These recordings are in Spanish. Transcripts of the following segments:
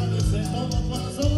felicidades de todo corazón.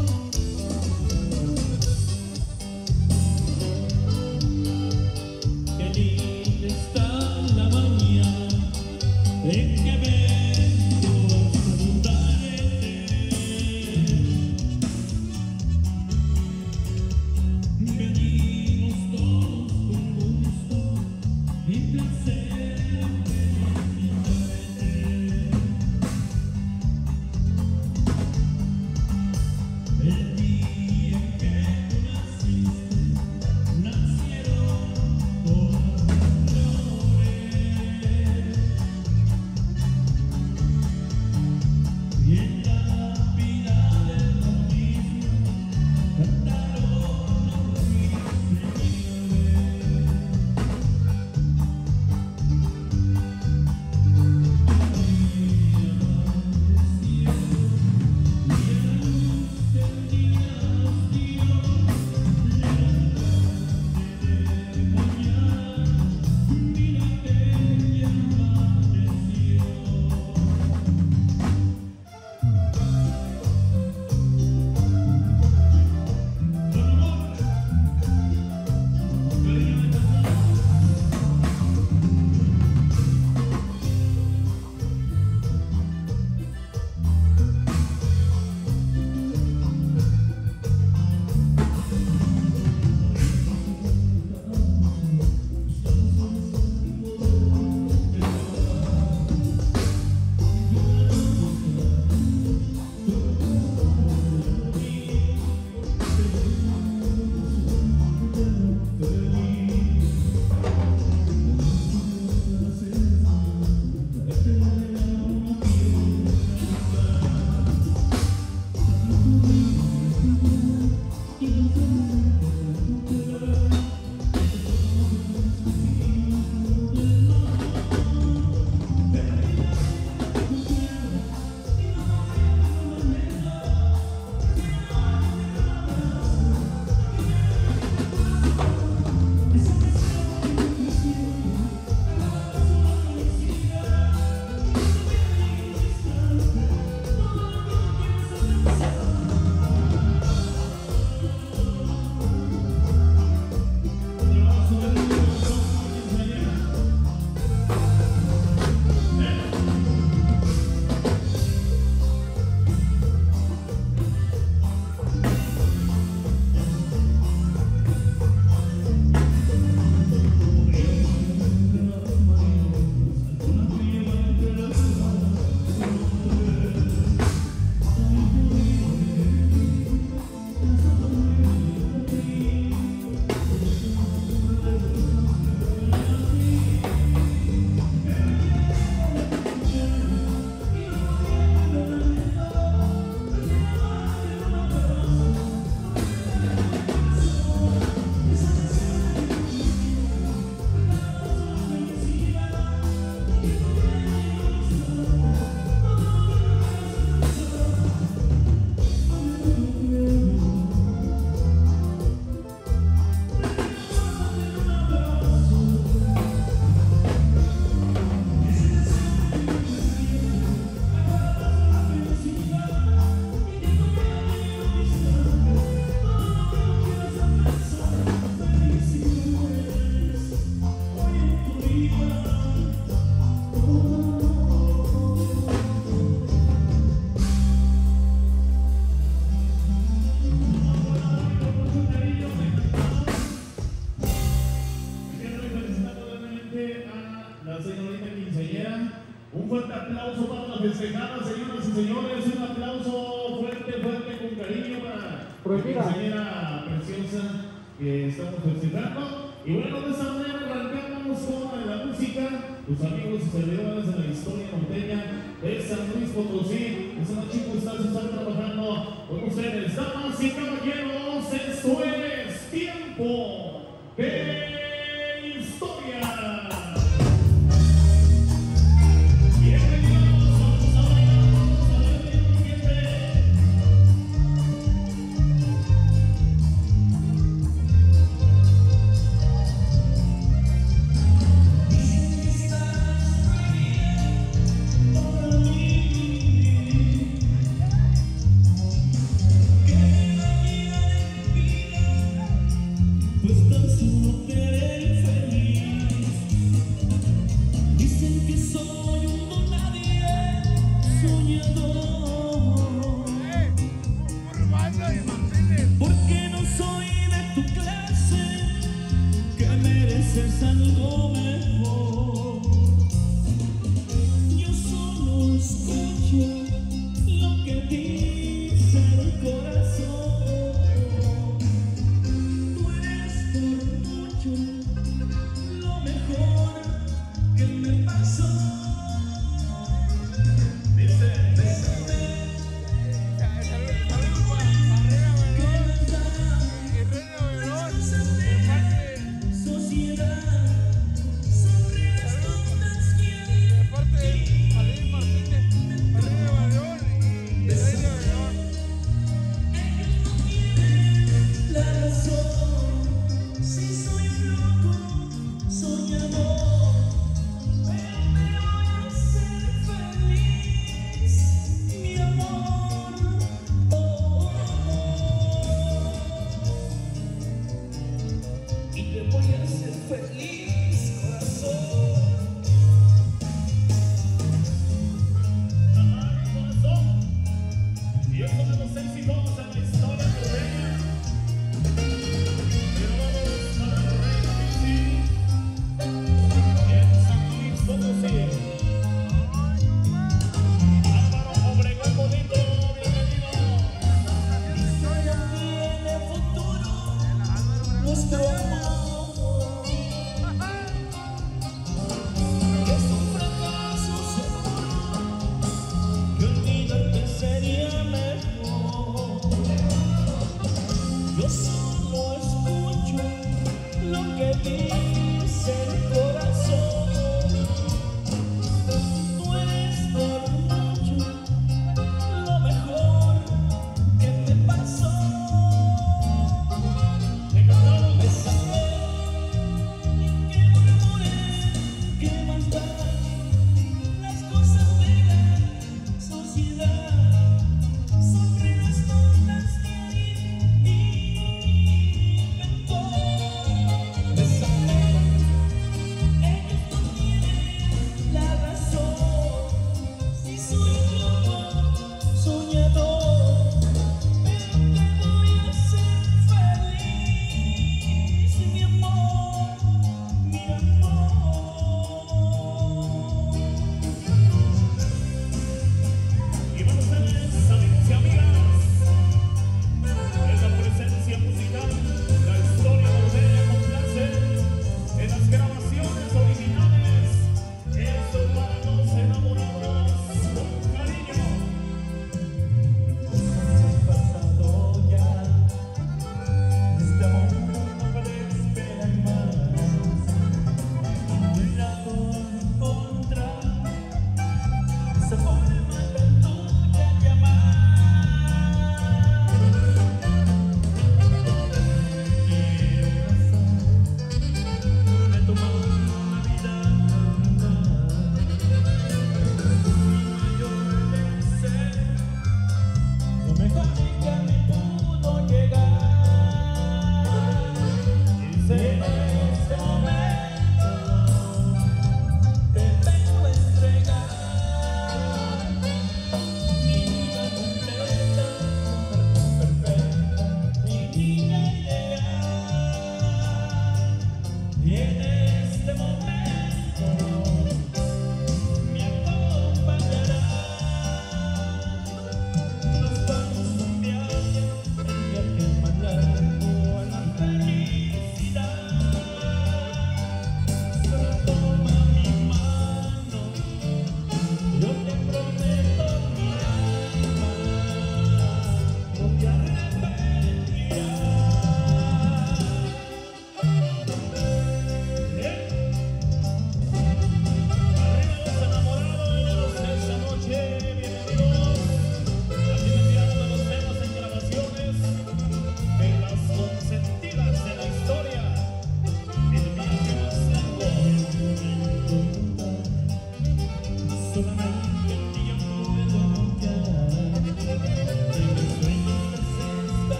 Potosí. Esta noche pues, están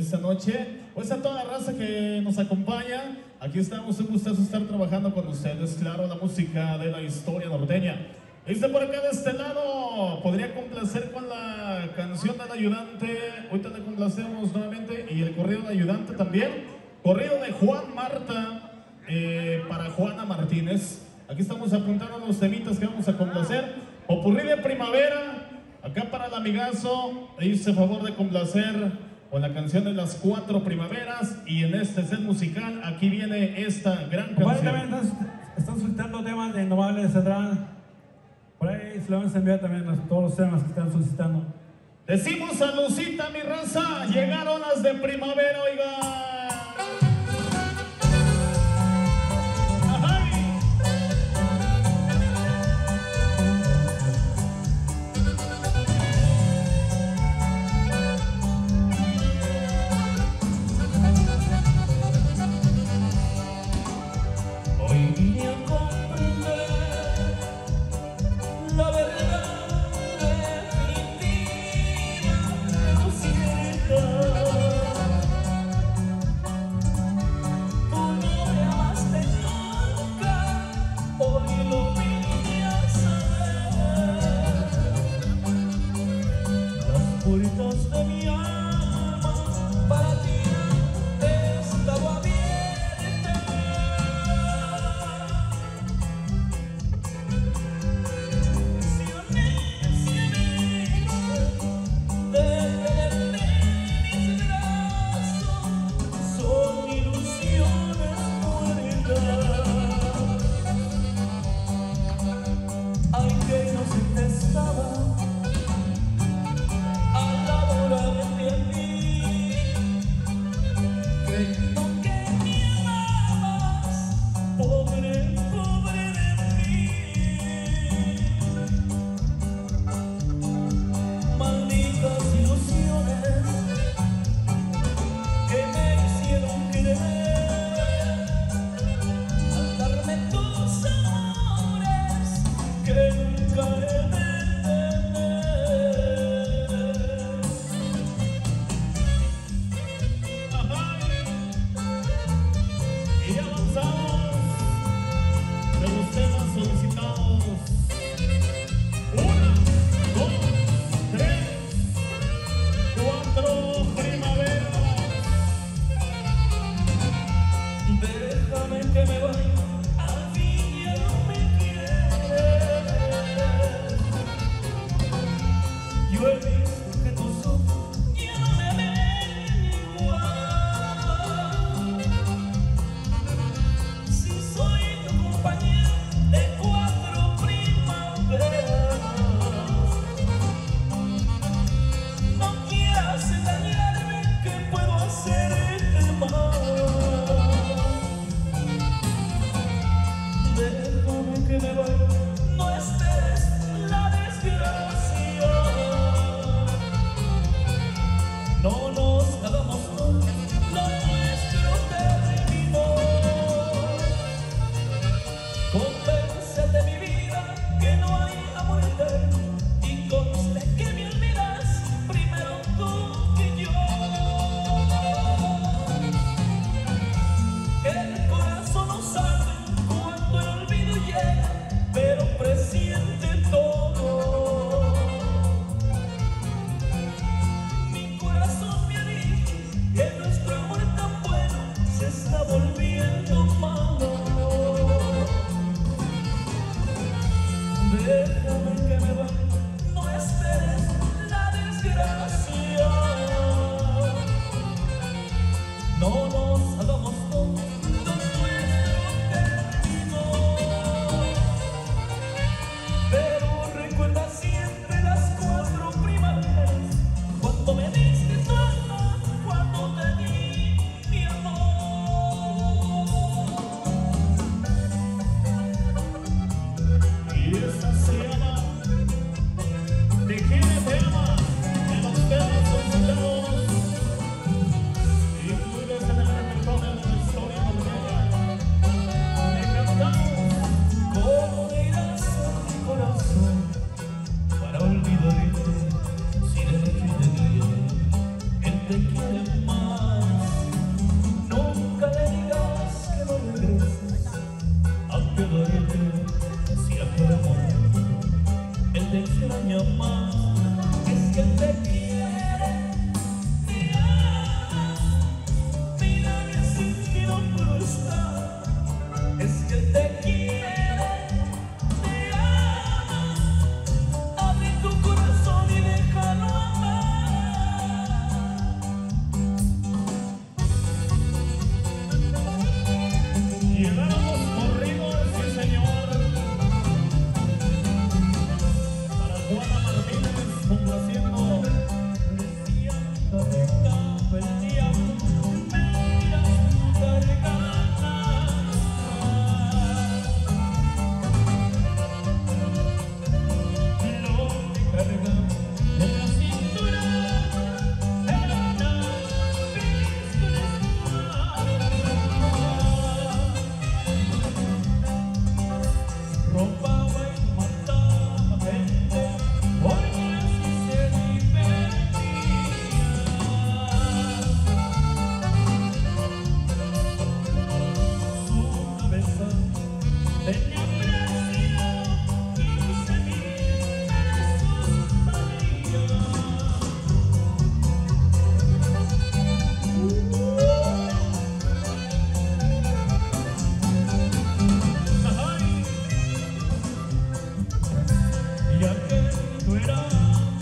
esta noche. Pues a toda la raza que nos acompaña. Aquí estamos, un gustazo estar trabajando con ustedes. Claro, la música de la historia norteña. Dice por acá de este lado, podría complacer con la canción del ayudante. Ahorita le complacemos nuevamente. Y el corrido del ayudante también. Corrido de Juan Marta eh, para Juana Martínez. Aquí estamos apuntando los temitas que vamos a complacer. Popurrí de primavera. Acá para el amigazo, le hice favor de complacer con la canción de las cuatro primaveras. Y en este set musical, aquí viene esta gran también canción. están, están solicitando temas de Indomable de Cedrán. Por ahí se lo vamos a enviar también los- todos los temas que están solicitando. Decimos saludcita, mi raza. Llegaron las de primavera, oiga.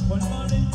one morning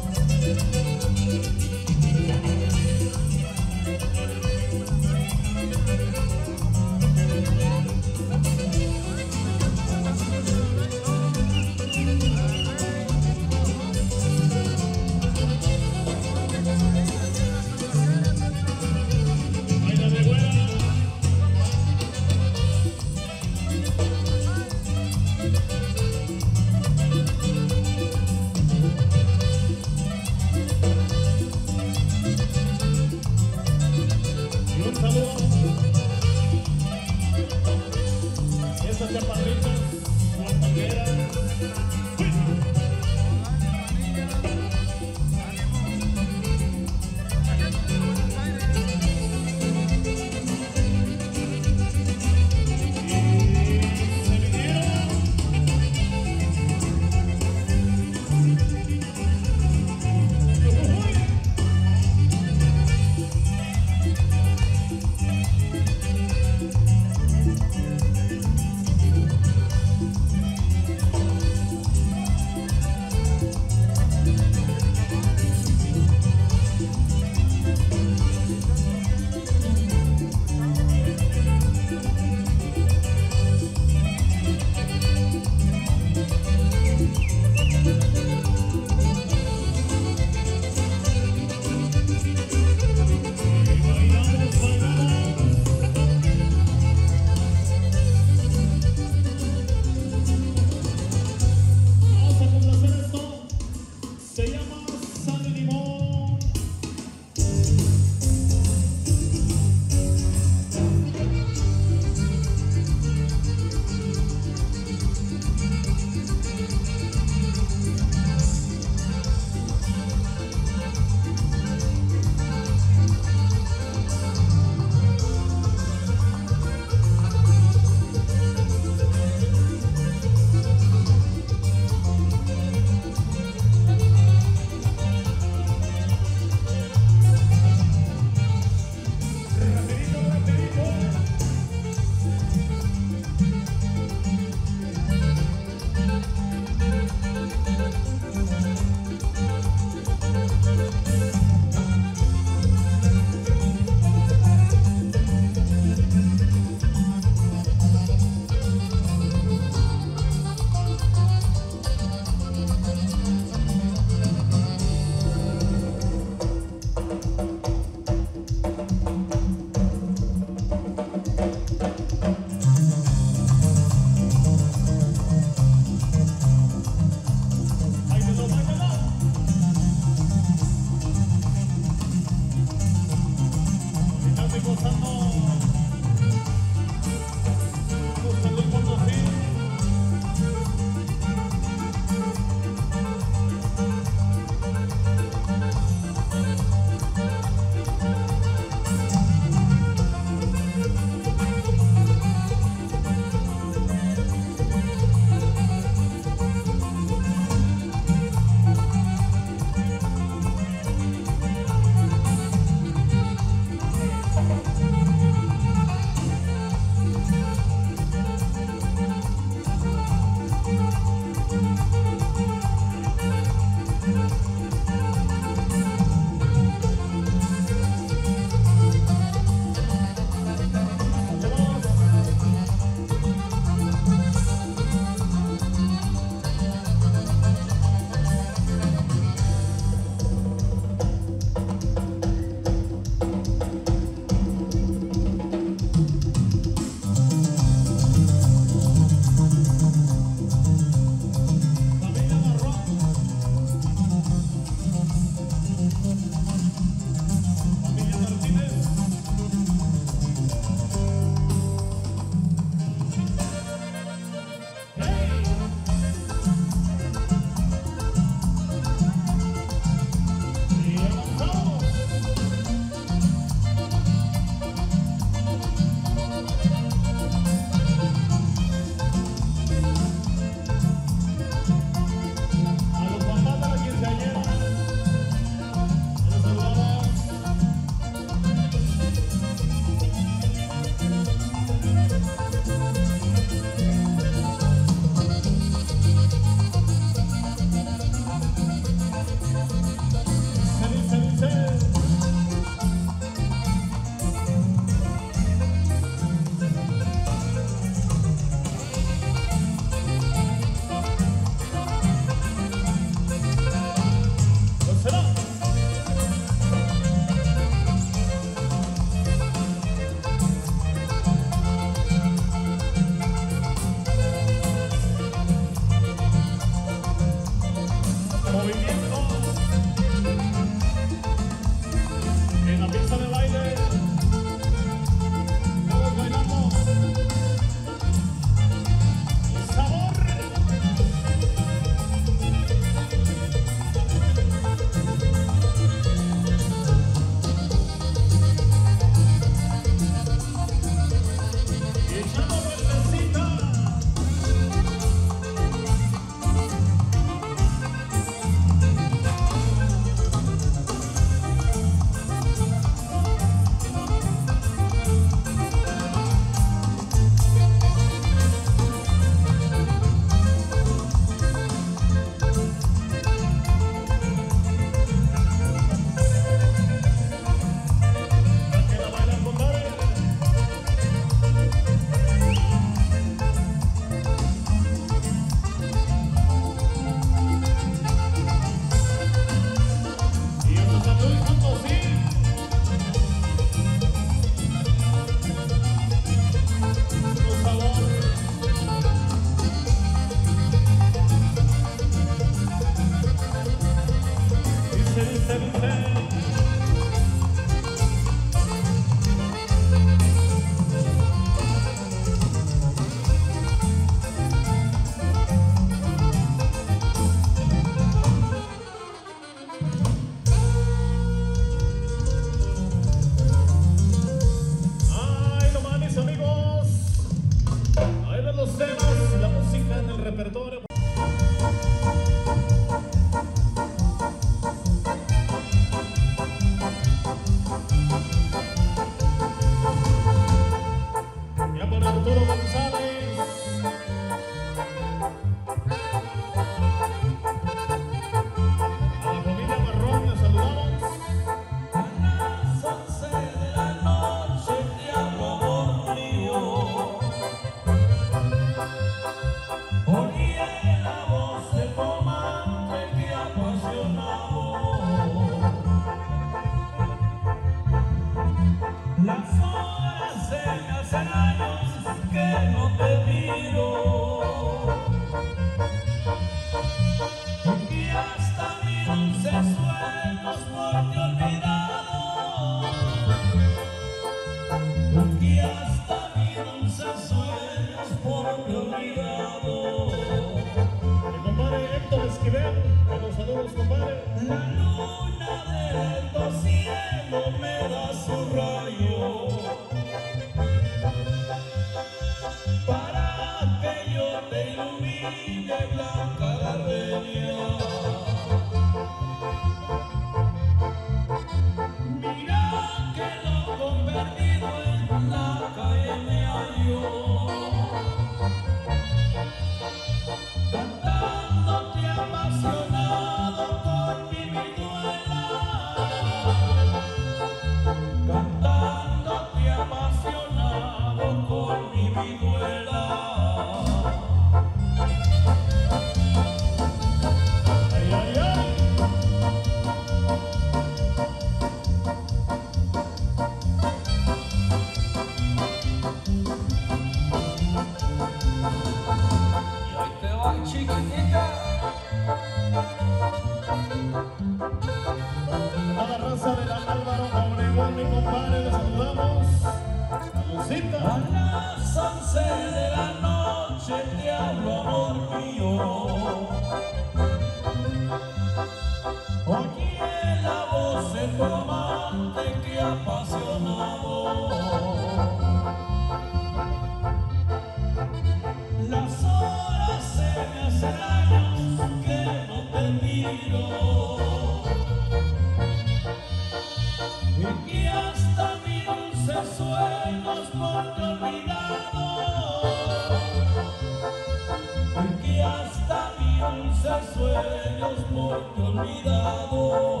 realizar sueños porque olvidado.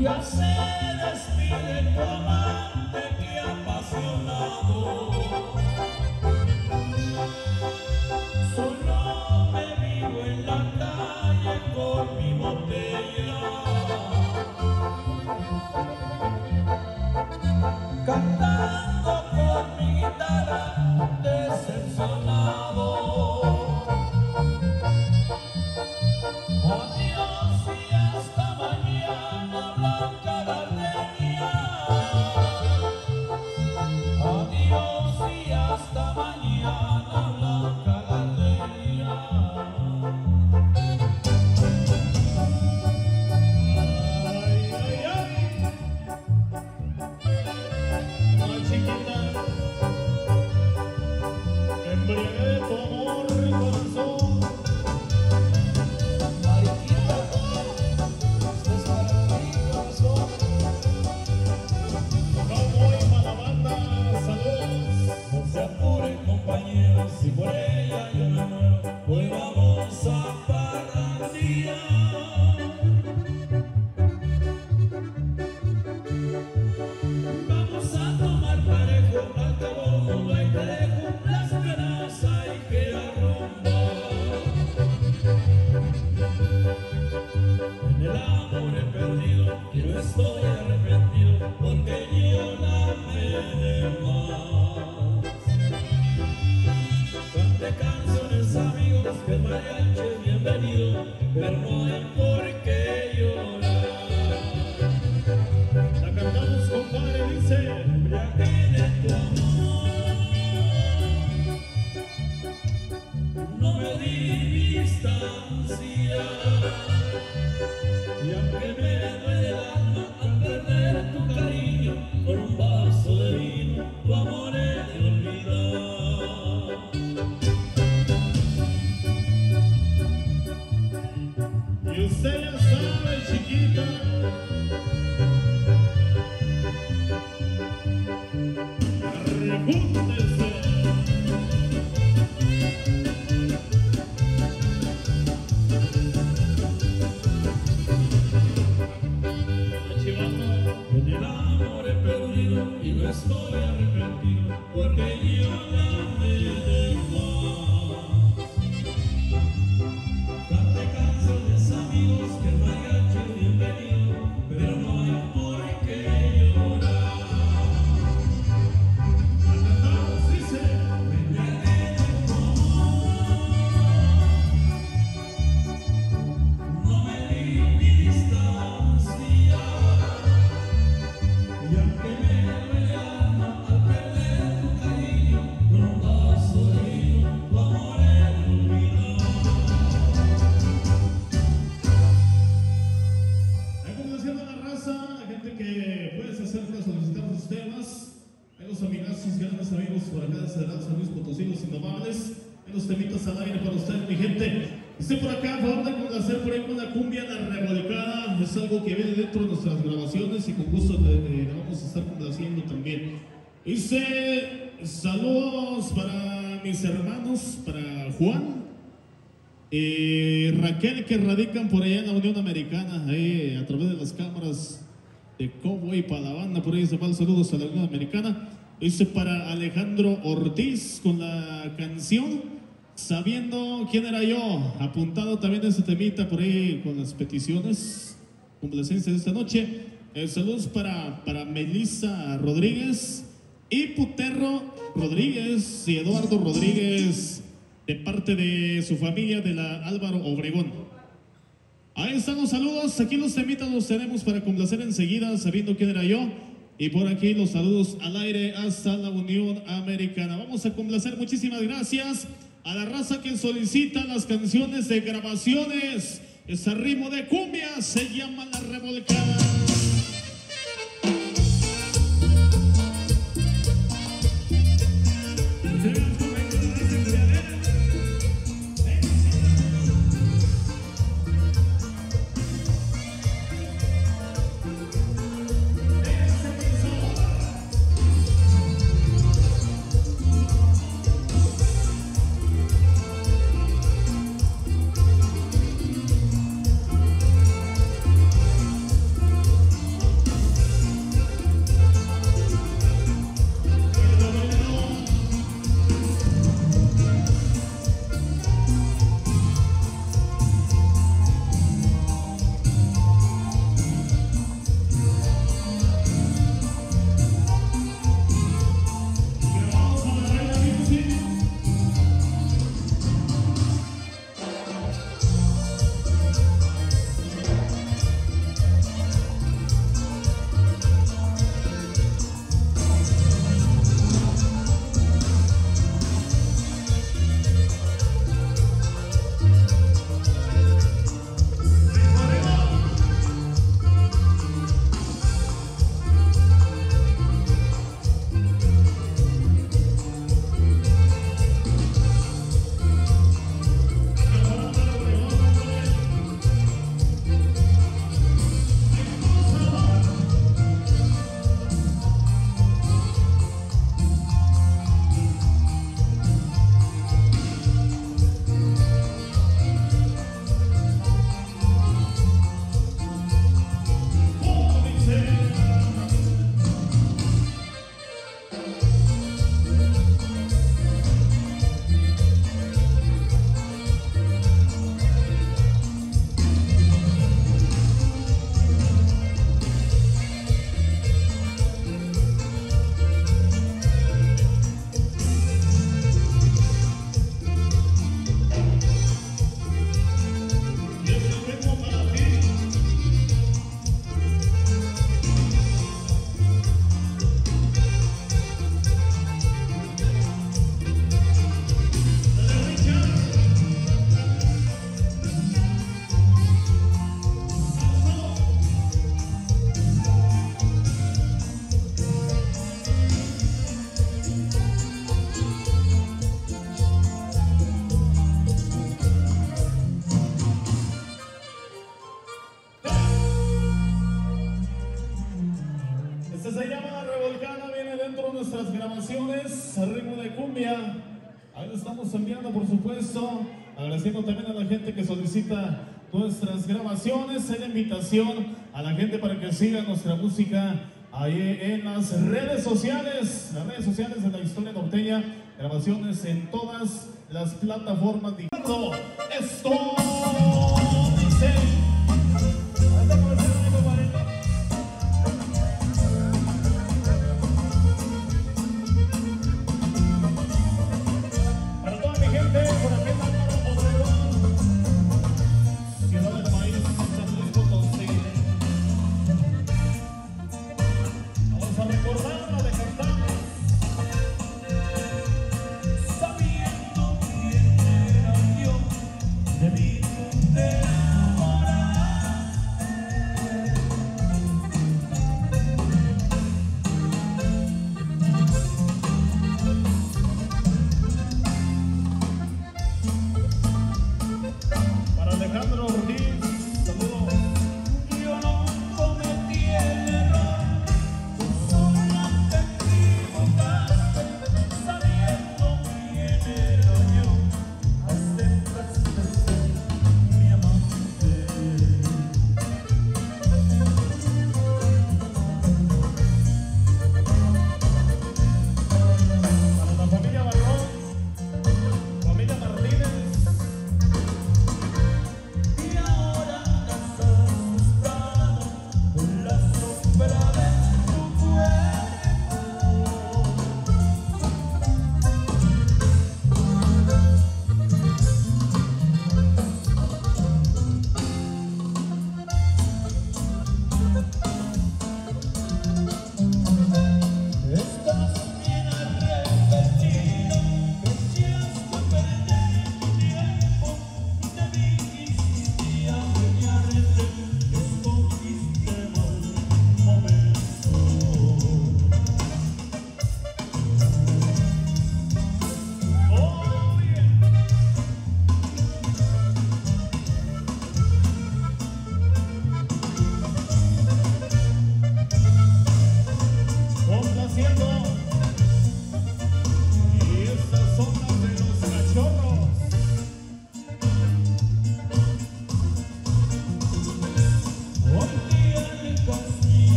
Ya se despide tu amante que apasionado. Dice saludos para mis hermanos, para Juan, eh, Raquel que radican por allá en la Unión Americana, a través de las cámaras de Cowboy para la banda, por ahí se van saludos a la Unión Americana. Dice para Alejandro Ortiz con la canción Sabiendo quién era yo, apuntado también ese temita por ahí con las peticiones, complacencias de esta noche. Eh, saludos para, para Melissa Rodríguez y Puterro Rodríguez y Eduardo Rodríguez de parte de su familia de la Álvaro Obregón. Ahí están los saludos, aquí los temitas los tenemos para complacer enseguida, sabiendo quién era yo. Y por aquí los saludos al aire hasta la Unión Americana. Vamos a complacer, muchísimas gracias a la raza que solicita las canciones de grabaciones. Ese ritmo de cumbia se llama La Revolcada. Este nuestras grabaciones, en invitación a la gente para que siga nuestra música ahí en las redes sociales, las redes sociales de la historia norteña, grabaciones en todas las plataformas. de- Esto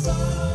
song.